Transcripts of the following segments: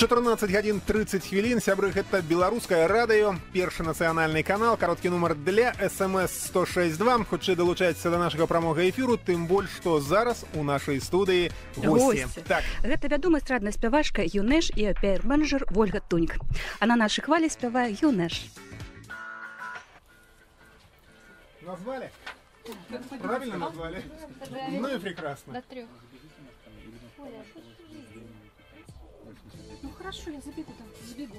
14 гадзін 30 хвілін сябры гэта беларускае радыё першы нацыянальны канал кароткі нумар для смс 1062 хутчэй далучаецца да нашага прамога эфіру тым больш што зараз у нашай студыі госці. Госці. так Гэта вядомая эстрадная спявачка Юнеш і піар-менеджер Вольга Туньк. А на нашай хвалі спявае Юнеш. назвали правильно назвали ну и прекрасно До трех. Ну хорошо, я забегу там, забегу.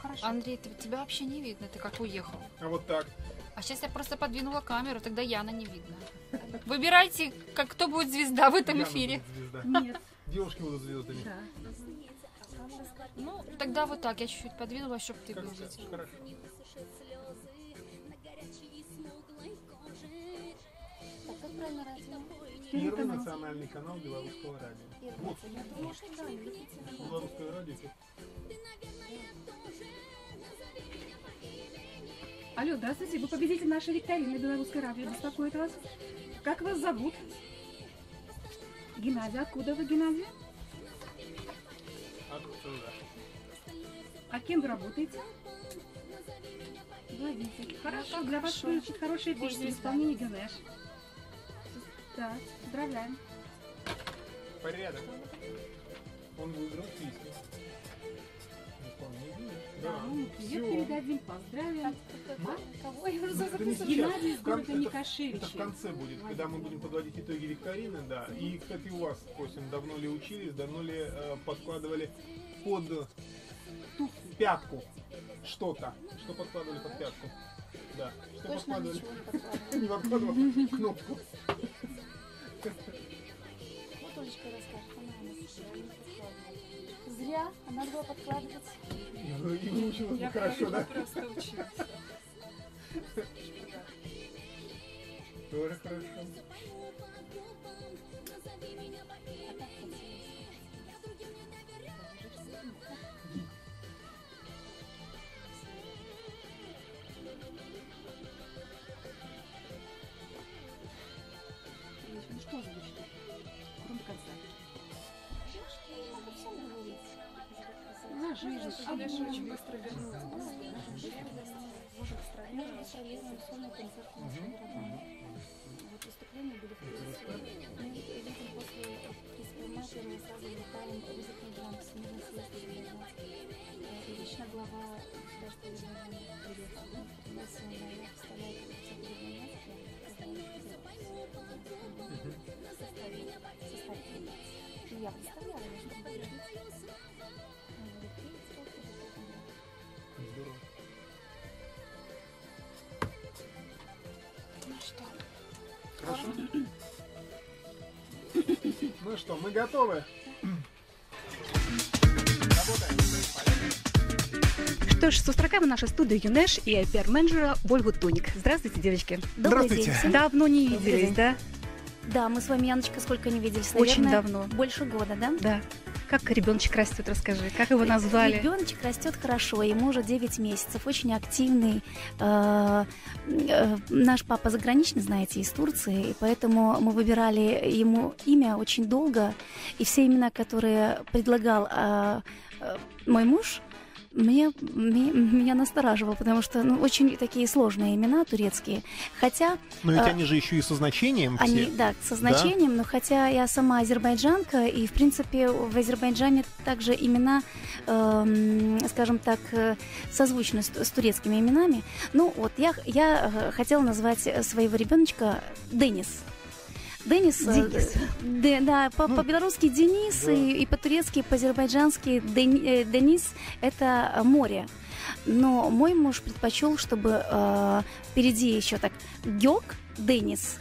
Хорошо. Андрей, ты- тебя вообще не видно, ты как уехал. а вот так А сейчас я просто подвинула камеру, тогда Яна не видно. Выбирайте, как кто будет звезда в этом Яна эфире. будет звезда. Нет. девушки будут звездами Ну, тогда вот так, я чуть-чуть подвинула, чтобы ты был хорошо. Первый национальный канал белорусского радио. Вот, белорусское радио. Алло, здравствуйте, вы победитель нашей викторины Белорусской радио. Беспокоит вас. Как вас зовут? Геннадий. Откуда вы, Геннадий? Оттуда. А кем вы работаете? Водитель. Хорошо, для вас хорошая Будешь песня в исполнении Генеш. Да, поздравляем. Порядок. Он выиграл песню. Исполнение. Да. ну, привет Всё. передадим, поздравим. Кого я уже сейчас. Геннадий из города Никошевичи. Это в конце будет, когда мы будем подводить итоги викторины, да. И, кстати, у вас спросим, давно ли учились, давно ли э, подкладывали под ту пятку что-то, что подкладывали под пятку. Да. Что Точно подкладывали? ничего не подкладываю. Не подкладывал кнопку. Вот Олечка расскажет, она у нас еще не. Зря, а надо было подкладывать. И выучилась бы хорошо, да? просто училась. Тоже хорошо. Жизнь. А Даша вот. очень быстро вернулась. Может, гастролировали сольный концерт в нашем городе. Вот выступления были в принципе. Мы видим после 31 мая первый сразу вылетаем в Азербайджан, Всемирный съезд азербайджанский. И лично глава государства Азербайджана приехал. У нас ноября представляет все в составе в составе И я что, мы готовы? Работаем. Что ж, сустракаем в нашей студии Юнеш и пиар-менеджера Вольгу Туник. Здравствуйте, девочки. Добрый Здравствуйте. день всем. Давно не Добрый виделись, день. да? Да, мы с вами, Яночка, сколько не виделись? Очень Наверное, давно. Больше года, да? Да. Как ребеночек растет, расскажи. Как его назвали? Ребеночек растет хорошо, ему уже 9 месяцев, очень активный. Э, э, Наш папа заграничный, знаете, из Турции, и поэтому мы выбирали ему имя очень долго, и все имена, которые предлагал э, мой муж, мне, ми- меня настораживало, потому что ну, очень такие сложные имена турецкие. Хотя Но ведь А, они же еще и со значением Они, все. да, со значением, но хотя я сама азербайджанка, и, в принципе, в Азербайджане также имена, эм, скажем так, э, созвучны с, с турецкими именами. Ну, вот, я, я э, хотела назвать своего ребеночка Денис. Денис, э, Денис. Де- да, по- по-белорусски Денис, да. и, и по-турецки, по-азербайджански Ден- э, Денис – это море. Но мой муж предпочел, чтобы э, впереди еще так Геок Денис.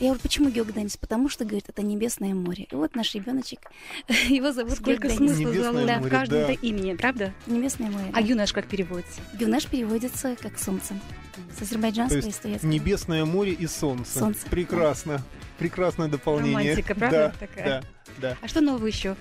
Я говорю, почему Геок Денис? Потому что, говорит, это небесное море. И вот наш ребеночек, его зовут Сколько Геок Денис. смысла Небесное море, в каждом да. это имени, правда? Небесное море. А Юнеш как переводится? Гюнеш переводится как солнце. С То азербайджанского и есть с турецкого. Небесное море и солнце. Солнце. Прекрасно. Прекрасное дополнение. Романтика, правда, Да, такая? да, да. А что нового еще?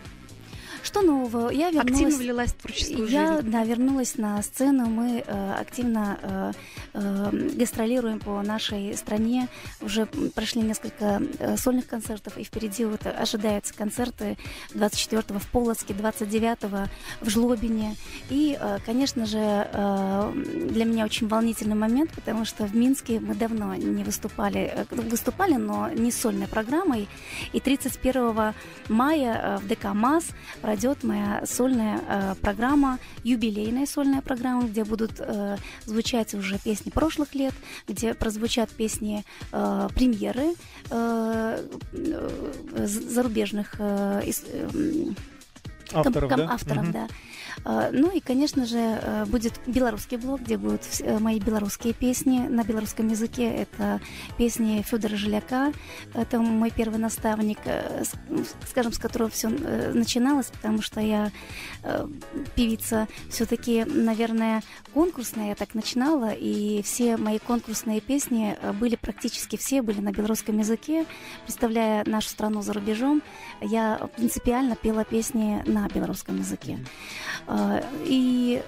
Что нового? Я вернулась... Активно влилась в творческую Я, жизнь. да, вернулась на сцену. Мы э, активно э, э, гастролируем по нашей стране. Уже прошли несколько э, сольных концертов, и впереди вот ожидаются концерты 24-го в Полоцке, 29-го в Жлобине. И, э, конечно же, э, для меня очень волнительный момент, потому что в Минске мы давно не выступали, э, выступали, но не сольной программой. И 31 мая э, в ДК МАЗ пройдет моя сольная э, программа, юбилейная сольная программа, где будут э, звучать уже песни прошлых лет, где прозвучат песни э, премьеры э, э, зарубежных э, э, ком- Авторов, ком- да? авторов, Мгм. да. Э, Ну и, конечно же, э, будет белорусский блог, где будут э, мои белорусские песни на белорусском языке. Это песни Федора Жиляка. Это мой первый наставник, скажем, с которого все начиналось, потому что я певица все-таки, наверное, конкурсная, я так начинала, и все мои конкурсные песни были практически все были на белорусском языке, представляя нашу страну за рубежом. Я принципиально пела песни на белорусском языке. А, И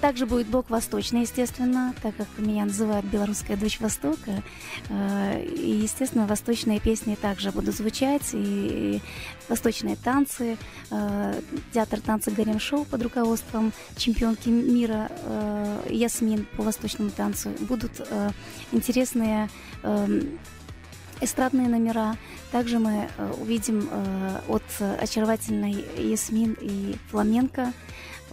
также будет блок восточный, естественно, так как меня называют белорусская дочь Востока. Э, И, естественно, восточные песни также будут звучать, и восточные танцы, э, театр танца Гарем Шоу под руководством чемпионки мира Ясмин по восточному танцу. Будут интересные эстрадные номера. Также мы э, увидим э, от э, очаровательной Ясмин и фламенко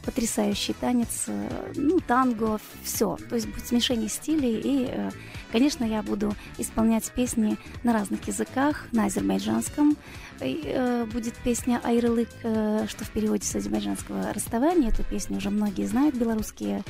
потрясающий танец, э, ну, танго, все. То есть будет смешение стилей. И, э, конечно, я буду исполнять песни на разных языках, на азербайджанском. Э, будет песня «Айрылык», что в переводе с азербайджанского «Расставание». Эту песню уже многие знают, белорусские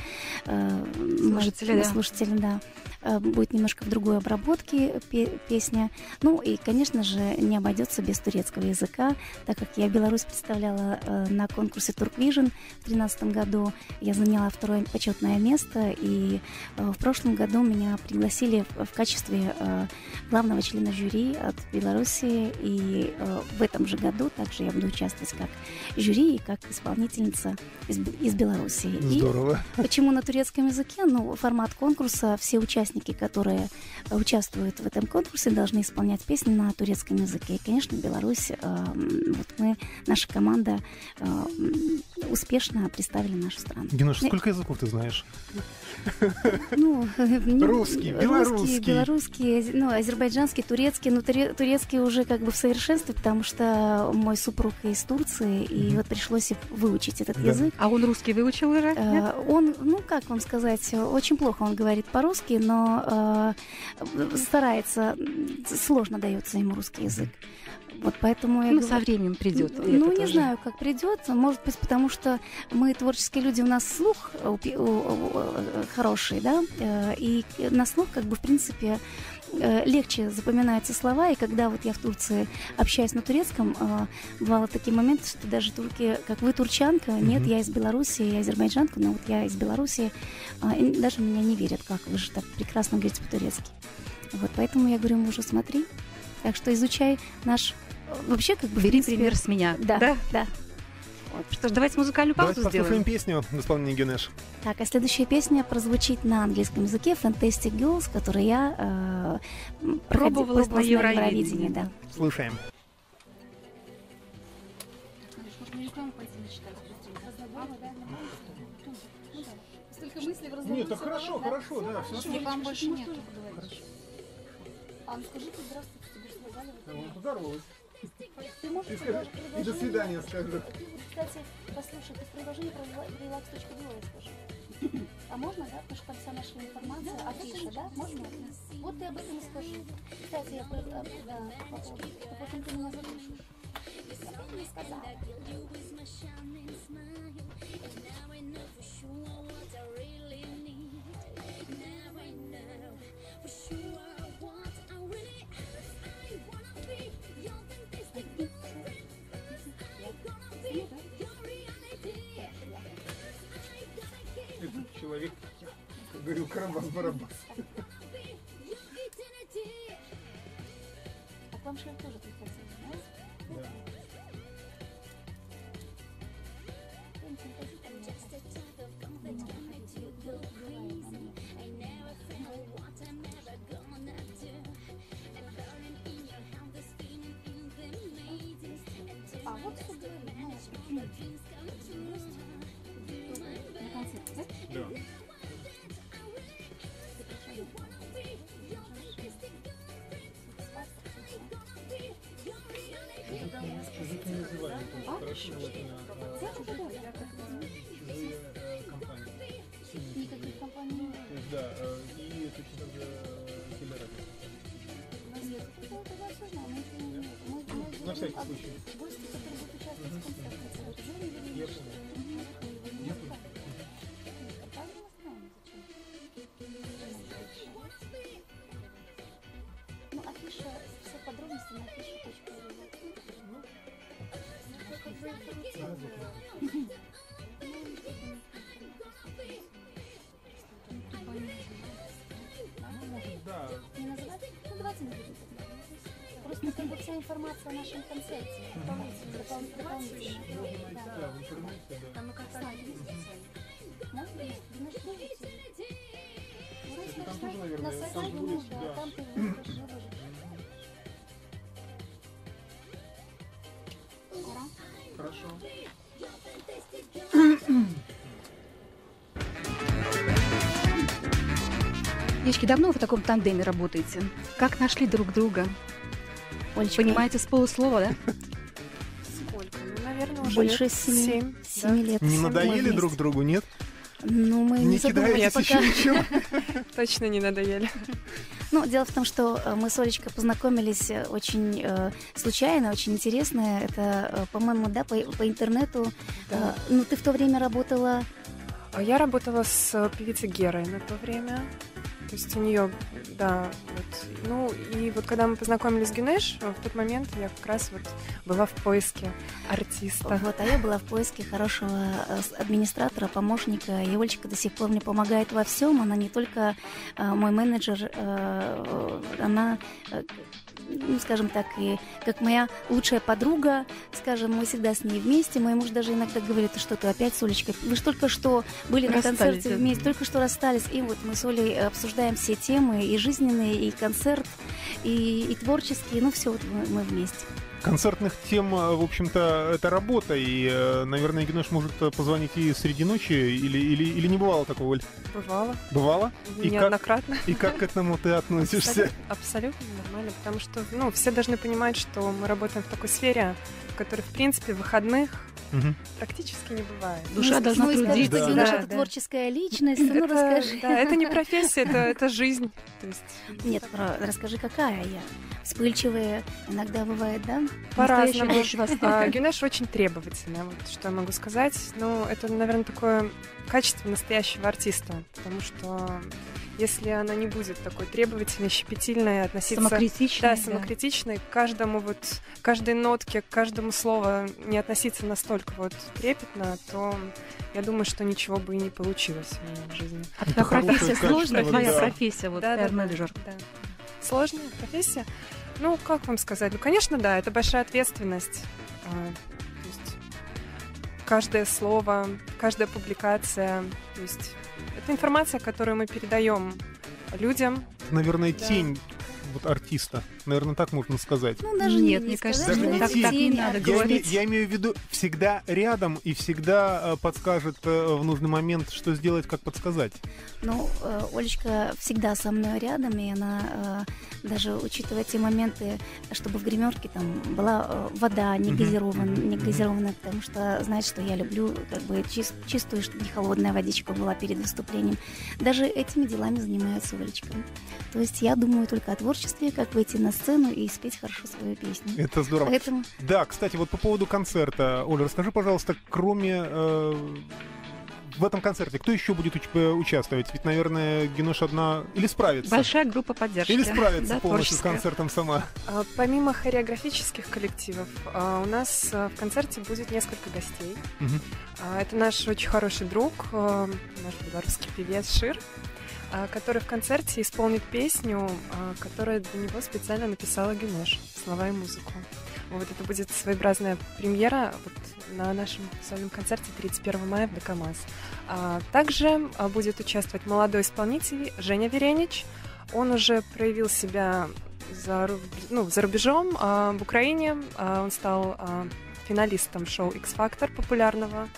Слушатели, может, да. слушатели, да. Будет немножко в другой обработке пе- песня. Ну и, конечно же, не обойдется без турецкого языка, так как я Беларусь представляла на конкурсе Турквижн в 2013 году. Я заняла второе почетное место, и э, в прошлом году меня пригласили в, качестве э, главного члена жюри от Беларуси, и э, в этом же году также я буду участвовать как жюри и как исполнительница из, из Беларуси. И Здорово. Почему на турецком языке? Ну, формат конкурса, все участники, которые участвуют в этом конкурсе, должны исполнять песни на турецком языке. И, конечно, Беларусь, вот мы, наша команда успешно представили нашу страну. Генуш, Не- сколько языков ты знаешь? Ну, Русский, белорусский. белорусский, ну, азербайджанский, турецкий. Ну, туре- турецкий уже как бы в совершенстве, потому что мой супруг из Турции, и вот пришлось выучить этот Да. язык. А он русский выучил уже? Э, Он, ну как вам сказать, очень плохо он говорит по-русски, но э, старается, сложно дается ему русский язык. Вот поэтому я Ну, говорю- со временем придет. ну, не знаю, как придет. Может быть, потому что мы творческие люди, у нас слух э, хороший, да, э, и на слух, как бы, в принципе, э, легче запоминаются слова, и когда вот я в Турции общаюсь на турецком, бывало такие моменты, что даже турки, как вы турчанка, нет, Мгм. я из Беларуси, я азербайджанка, но вот я из Беларуси, даже меня не верят, как вы же так прекрасно говорите по-турецки. Вот, поэтому я говорю мужу, смотри, так что изучай наш, вообще, как бы, Бери принципе, пример с меня. да, да? да. Что ж, давайте музыкальную Давайте паузу послушаем сделаем. песню в исполнении Генеш. Так, а следующая песня прозвучит на английском языке Fantastic Girls, которую я э, м, проходи- на Евровидении. да. Слушаем. Нет, так хорошо, хорошо, да. Все Вам больше нет. Анна, скажите здравствуйте, тебе сказали? Поздоровалась. Ты можешь И скажи, и до свидания скажи. Кстати, послушай, ты в приложении про relax.ua скажи. А можно, да? Потому что там вся наша информация, афиша, да? Можно? Вот ты об этом и скажи. Кстати, я про- а, да, по поводу- а потом ты меня запишешь. Я не сказала. Карабас-барабас. А к вам тоже приходил, да? Да. Вот сюда, ну, да? Да. Хорошо вот э, чужие компании. Никаких компаний нет. То есть, да, и точно так же э, телерадио. Ну, тогда вся информация о нашем концерте. Найти, Да. да, в интернете, да. Там и контакты есть. Можно? Вы можете? Там тоже, наверное, на сайт там же ну, да, там ты можешь выложить. Ура. Хорошо. Девочки, давно вы в таком тандеме работаете? Как нашли друг друга? Олечка, Понимаете с полуслова, да? Сколько? Ну, наверное, уже Больше семи. семь. Семи лет. Не надоели друг другу, нет? Ну, мы не, Не задумывались пока. еще. Точно не надоели. Ну, дело в том, что э, мы с Олечкой познакомились э, очень э, случайно, очень интересно. Это, э, по-моему, да, по, по интернету. Да. Э, ну, ты в то время работала... А Я работала с певицей Герой на то время. То есть у нее, да, вот. Ну, и вот когда мы познакомились с Гюнеш, в тот момент я как раз вот была в поиске артиста. Вот, а я была в поиске хорошего э, администратора, помощника. И Олечка до сих пор мне помогает во всем. Она не только э, мой менеджер, э, она, э, ну, скажем так, и как моя лучшая подруга. Скажем, мы всегда с ней вместе. Мой муж даже иногда говорит, «Ты что ты опять с Олечкой? Вы же только что были на Расстались, концерте да. вместе, только что расстались. И вот мы с Олей обсуждаем все темы, и жизненные, и концерт, и, и творческие. Ну, все вот мы, мы вместе. Концертных тем, э, в общем-то, это работа, и, э, наверное, Геннадий может э, позвонить и среди ночи, или, или, или не бывало такого, Оль? Бывало. Бывало? И как, неоднократно. и как к этому ты относишься? Абсолютно, абсолютно нормально, потому что, ну, все должны понимать, что мы работаем в такой сфере, в которой, в принципе, выходных Мгм. практически не бывает. Душа Ну, должна ну, скажи, трудиться. что Да. Гюнеш Да, творческая личность. Ну, это, расскажи. да, это не профессия, это, это жизнь. То есть Нет, про- расскажи, какая я. Вспыльчивая, иногда бывает, да? По-разному. А, Гюнеш очень требовательная, вот что я могу сказать. Ну, это, наверное, такое качество настоящего артиста, потому что если она не будет такой требовательной, щепетильной, относиться... Самокритичная. Да, самокритичной, к каждому вот, каждой нотке, к каждому слову не относиться настолько вот трепетно, то я думаю, что ничего бы и не получилось в моей жизни. А твоя профессия сложная? Твоя да. профессия, вот, Да, да, да, пиар-менеджер. да. Сложная профессия? Ну, как вам сказать? Ну, конечно, да, это большая ответственность. Каждое слово, каждая публикация, то есть это информация, которую мы передаем людям. Наверное, Да. тень вот артиста. Наверное, так можно сказать. Ну, даже Нет, не, мне не кажется, даже тень. так не надо а Я, говорить. я имею в виду всегда рядом и всегда э, подскажет э, в нужный момент, что сделать, как подсказать. Ну, э, Олечка всегда со мной рядом, и она э, даже учитывая те моменты, чтобы в гримерке там была э, вода не Мгм. газированная, не газированная, потому что знает, что я люблю как бы чис- чистую, чтобы не холодная водичка была перед выступлением. Даже этими делами занимается Олечка. То есть я думаю только о творчестве, как выйти на сцену и спеть хорошо свою песню. Это здорово. Поэтому Да, кстати, вот по поводу концерта. Оля, расскажи, пожалуйста, кроме э, в этом концерте, кто еще будет уч- э, участвовать? Ведь, наверное, Генош одна или справится? Большая группа поддержки. Или справится Да, полностью с творческая. концертом сама? А, Помимо хореографических коллективов, а, у нас а, в концерте будет несколько гостей. А, Это наш очень хороший друг, а, наш белорусский певец Шир, который в концерте исполнит песню, а, которую для него специально написала Гюнеш, слова и музыку. Вот это будет своеобразная премьера вот на нашем сольном концерте 31 мая в ДКМАЗ. А, Также а, будет участвовать молодой исполнитель Женя Веренич. Он уже проявил себя за, ну, за рубежом, а, в Украине. А, Он стал а, финалистом шоу X-Factor популярного.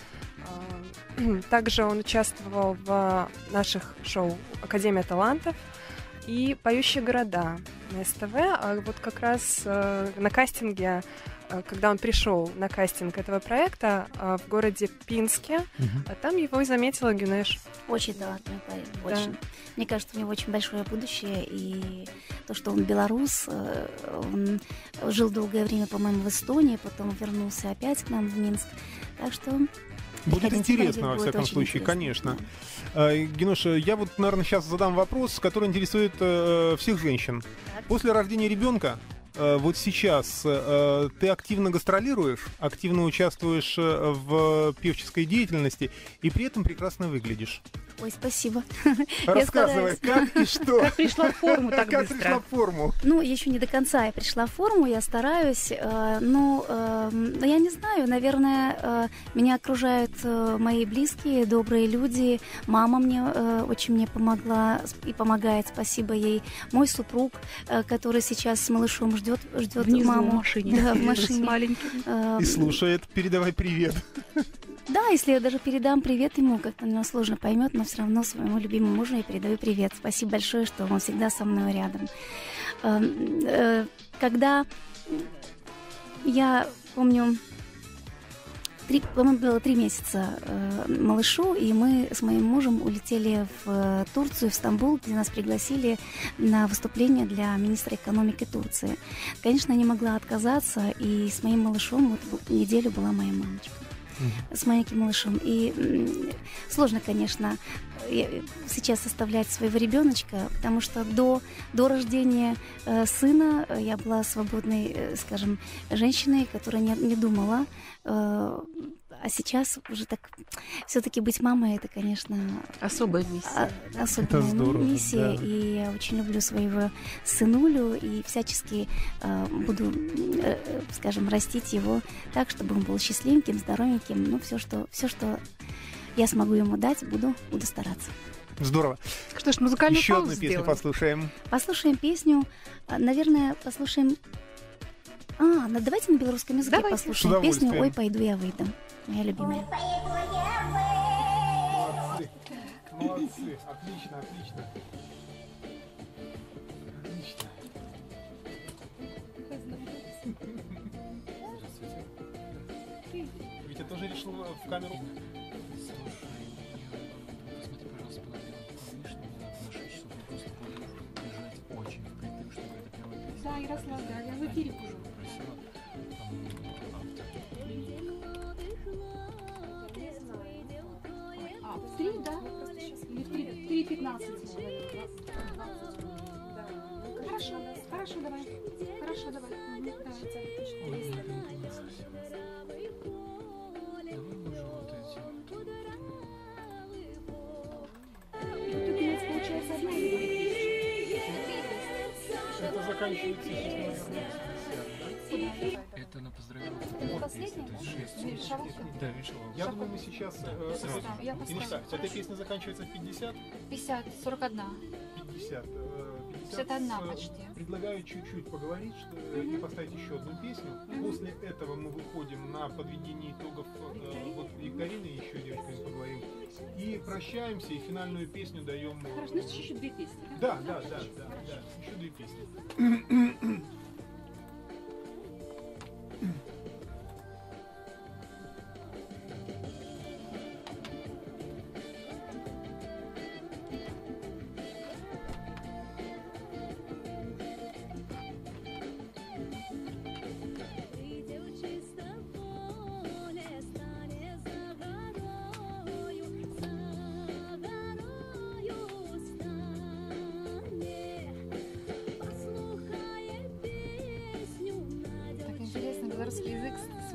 А, Также он участвовал в наших шоу Академия талантов и Поющие города на СТВ. А вот как раз э, на кастинге, э, когда он пришел на кастинг этого проекта э, в городе Пинске, а там его и заметила Гюнеш. Очень талантливый парень, Да. очень. Мне кажется, у него очень большое будущее, и то, что он белорус, он жил долгое время, по-моему, в Эстонии, потом вернулся опять к нам в Минск. Так что Будет интересно, во всяком случае, интересно, конечно. Э, Генуша, я вот, наверное, сейчас задам вопрос, который интересует э, всех женщин. После рождения ребенка, э, вот сейчас э, ты активно гастролируешь, активно участвуешь э, в певческой деятельности и при этом прекрасно выглядишь. Ой, спасибо. Рассказывай, как и что. Как пришла в форму так Как пришла быстро? в форму? Ну, еще не до конца я пришла в форму, я стараюсь. э, ну, э, ну, я не знаю, наверное, э, меня окружают мои близкие, добрые люди. Мама мне очень мне помогла с- и помогает, спасибо ей. Мой супруг, который сейчас с малышом ждет, ждет Внизу в маму. машине. Да, в С машине. маленьким. Э, И слушает, передавай привет. Да, если я даже передам привет ему, как-то меня сложно поймет, но все равно своему любимому мужу я передаю привет. Спасибо большое, что он всегда со мной рядом. Эм, э, Когда я помню, три, по-моему, было три месяца э, малышу, и мы с моим мужем улетели в э, Турцию, в Стамбул, где нас пригласили на выступление для министра экономики Турции. Конечно, не могла отказаться, и с моим малышом вот неделю была моя мамочка с маленьким малышом. И сложно, конечно, э, сейчас оставлять своего ребеночка, потому что до, до рождения э, сына э, я была свободной, скажем, женщиной, которая не, не думала. А сейчас уже так все-таки быть мамой это, конечно, Особая миссия. а- особенная Это здорово, миссия. да. И я очень люблю своего сынулю и всячески э, буду, э, скажем, растить его так, чтобы он был счастливеньким, здоровеньким. Ну, все, что, все, что я смогу ему дать, буду, буду стараться. Здорово. Что ж, музыкальную Еще одну песню сделаем. послушаем. Послушаем песню. а, Наверное, послушаем. А, ну давайте на белорусском языке Давайте. Послушаем песню. Ой, пойду я выйду. Моя любимая. Молодцы. Молодцы. Отлично, отлично. Отлично. Витя тоже решил в камеру? Посмотри, пожалуйста, по белому вишню, мне надо на 6 часов, я просто буду бежать очень впритык, чтобы это первая песня. Да, Ярослав, да, я в эфире 12 человек. Да. Хорошо, хорошо, давай. Хорошо, давай. Угу. Давай, Это заканчивается сейчас, наверное, это на поздравление. Вот последний? Я думаю, мы сейчас... Э, я не считаю. Эта песня заканчивается в 50. 50, 41. 50. э, 51 с- почти. Предлагаю чуть-чуть поговорить что- и поставить еще одну песню. После этого мы выходим на подведение итогов э, вот викторины, еще девочками поговорим. И прощаемся, и финальную песню даем... э, Хорошо, значит, еще две песни. Да, да, да, да, да. Еще две песни.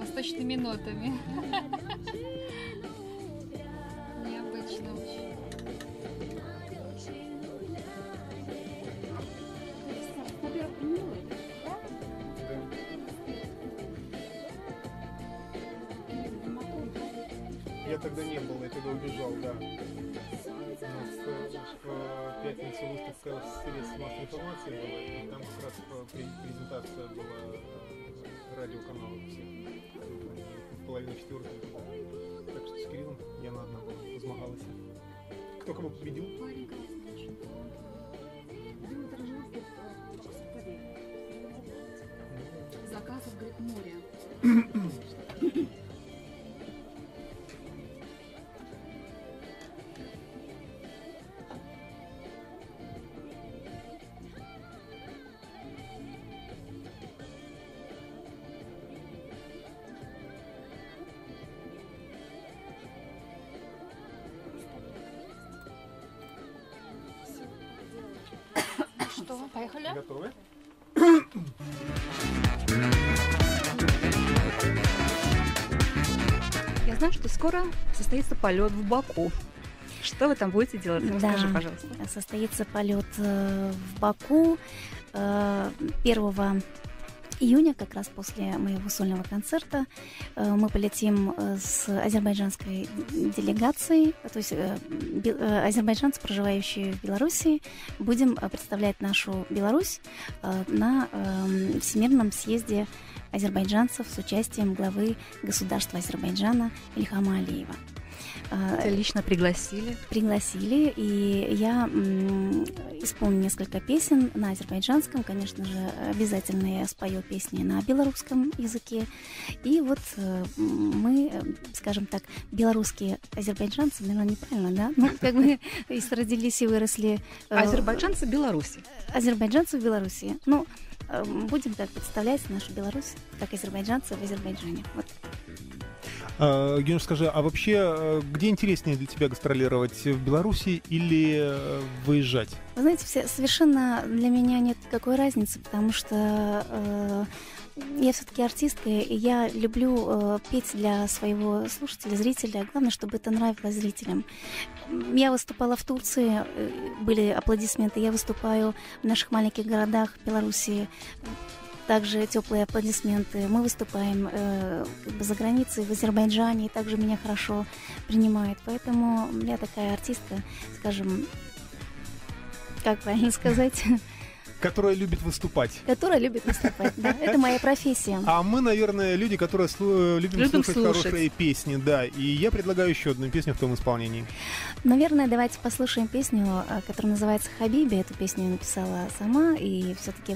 восточными нотами. Необычно. Я тогда не был, я тогда убежал, да. У нас э, в пятницу выставка средств массовой информации была, и там как раз пре- презентация была э, радиоканалов всех. Половина четвертого. Так что с Кириллом я на одном возмогалась. Кто кого победил? Заказов, говорит, море. Что, поехали? Готовы? Я знаю, что скоро состоится полет в Баку. Что вы там будете делать? Да. Расскажи, пожалуйста. Состоится полет э, в Баку э, 1 июня, как раз после моего сольного концерта. Э, Мы полетим э, с азербайджанской делегацией, то есть э, азербайджанцы, проживающие в Беларуси, будем представлять нашу Беларусь на э, Всемирном съезде азербайджанцев с участием главы государства Азербайджана Ильхама Алиева. Э, Тебя лично пригласили. пригласили, и я исполню несколько песен на азербайджанском, конечно же, обязательно я спою песни на белорусском языке. И вот э, мы, э, скажем так, белорусские азербайджанцы, наверное, неправильно, да? Ну, как бы родились и выросли э, Азербайджанцы Беларуси. азербайджанцы в Беларуси. Ну, будем так представлять нашу Беларусь, как азербайджанцы в Азербайджане. Вот. А, скажи, а вообще э, где интереснее для тебя гастролировать? В Беларуси или э, выезжать? Вы знаете, все, совершенно для меня нет никакой разницы, потому что э, я все-таки артистка, и я люблю э, петь для своего слушателя, зрителя. Главное, чтобы это нравилось зрителям. Я выступала в Турции, э, были аплодисменты. Я выступаю в наших маленьких городах Беларуси. Также теплые аплодисменты. Мы выступаем э, как бы за границей, в Азербайджане, и также меня хорошо принимают. Поэтому я такая артистка, скажем, как правильно сказать, Которая любит выступать. которая любит выступать. Да, это моя профессия. А мы, наверное, люди, которые слу- любим, Любим слушать, слушать. хорошие песни, да. И я предлагаю еще одну песню в том исполнении. Наверное, давайте послушаем песню, э, которая называется «Хабиби». Эту песню я написала сама, и все-таки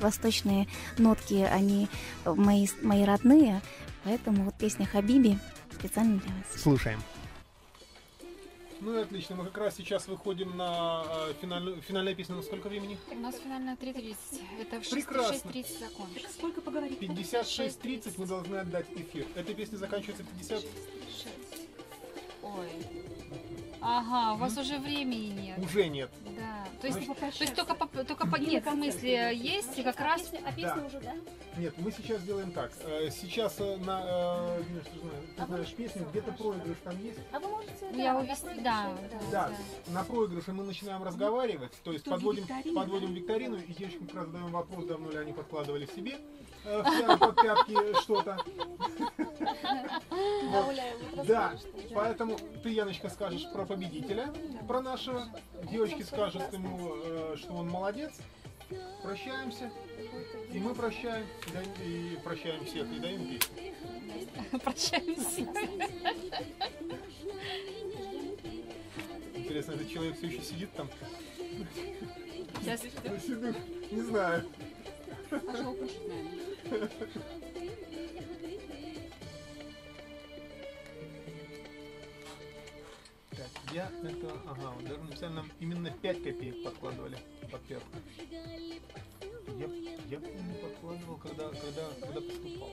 восточные нотки, они э, мои, мои родные, поэтому вот песня «Хабиби» специально для вас. Слушаем. Ну и отлично, мы как раз сейчас выходим на э, финальную, финальная песня на сколько времени? У нас финальная 3.30. Это в Прекрасно. 6.30 закончится. Сколько поговорить? 56.30 мы должны отдать эфир. Эта песня заканчивается в 50... Ой. Ага, у вас уже времени нет. Уже нет. Да. То есть, Значит, то есть только, по, только по, нет, в смысле, есть и как раз... а песня уже, да? Нет, мы сейчас делаем так. Э, Сейчас э, на... э, ты знаешь, ты знаешь песню, где-то проигрыш там есть. А вы можете... Я увести, да, да, Да, да. на проигрыше мы начинаем разговаривать, то есть подводим, викторины, подводим да? викторину, и девочкам как раз задаем вопрос, давно ли они подкладывали себе в под пятки что-то. Да, поэтому ты, Яночка, скажешь про победителя, про нашего, девочки скажут ему, э, что он молодец, прощаемся, и мы прощаем, и прощаем всех, и даем песню. Прощаемся. Интересно, этот человек все еще сидит там? Сейчас. Не знаю. Так, я это... Ага, даже написали нам именно 5 копеек подкладывали под пятку. Я, я помню, подкладывал, когда, когда, когда поступал.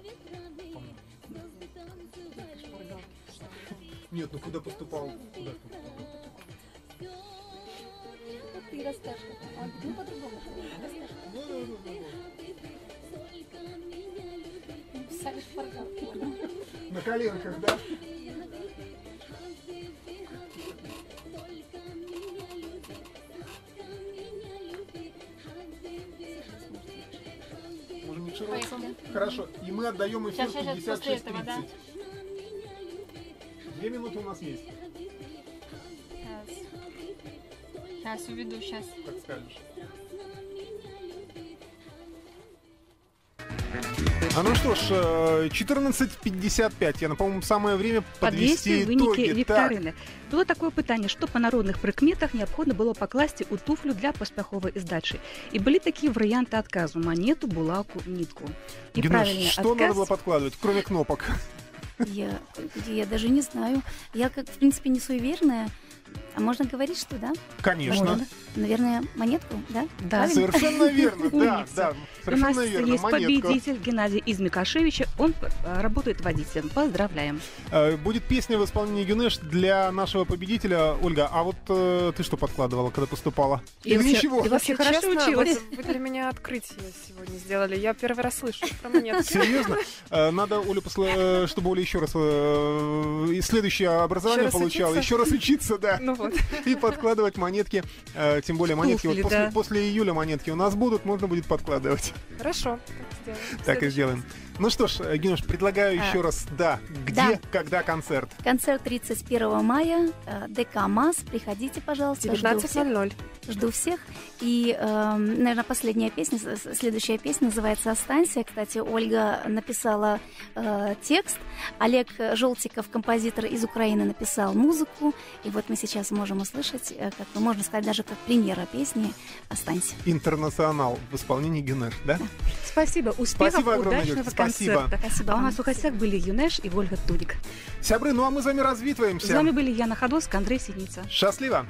Нет, ну куда поступал? Куда поступал? Ты расскажешь. Ну, по-другому. Ну, ну, ну. Писали шпаргалки. На коленках, да? Можем? Поехали. Хорошо. И мы отдаем эфир Щас, щас, щас, после этого, да? 56.30. Две минуты у нас есть, Сейчас. Сейчас уведу, сейчас. как скажешь. А ну что ж, э, 14.55. Я напомню, самое время подвести Падвесці вынікі итоги. Так, віктарыны. Было такое пытанне, што па народных прыкметах неабходна было пакласці ў туфлю для паспяховай здачы. І былі такія варыянты адказу манету, булавку, нітку. І Геннадий, правільны что надо было адказ подкладывать, кроме кнопок? Я, я даже не знаю. Я, как, в принципе, не суеверная. А можно говорить, что да? Конечно. Можно. Наверное, монетку, да? Да. Правильно? Совершенно верно, да, да, У нас верно, есть монетку. победитель Геннадий из Микашевича. Он э, работает водителем. Поздравляем. Э, Будет песня в исполнении Гюнеш для нашего победителя. Ольга, а вот э, ты что подкладывала, когда поступала? И Или ничего? и вообще хорошо честно, училась. вот вы для меня открытие сегодня сделали. Я первый раз слышу про монетки. Серьезно? Надо э, чтобы Оля еще раз и следующее образование раз получала, еще раз учиться, да, Ну вот. и подкладывать монетки, э, тем более монетки вот Туфли, после, да. после июля монетки у нас будут, можно будет подкладывать. Хорошо. Так сделаем. Так и сделаем. Ну что ж, э, Генуш, предлагаю А, еще раз, да, где, да. когда концерт? Концерт 31 мая, э, ДК МАС. Приходите, пожалуйста. Жду всех. 19.00. Жду всех. И, наверное, последняя песня, следующая песня называется «Останься». Кстати, Ольга написала э, текст, Олег Желтиков, композитор из Украины, написал музыку. И вот мы сейчас можем услышать, э, как можно сказать, даже как премьера песни «Останься». Интернационал в исполнении Гюнеш, да? Спасибо. Успехов, Спасибо огромное, удачного спасибо. концерта. Спасибо А у нас у гостях были Юнеш и Ольга Туник. Сябры, ну а мы с вами развитываемся. С вами были Яна Ходоска, Андрей Синица. Счастливо!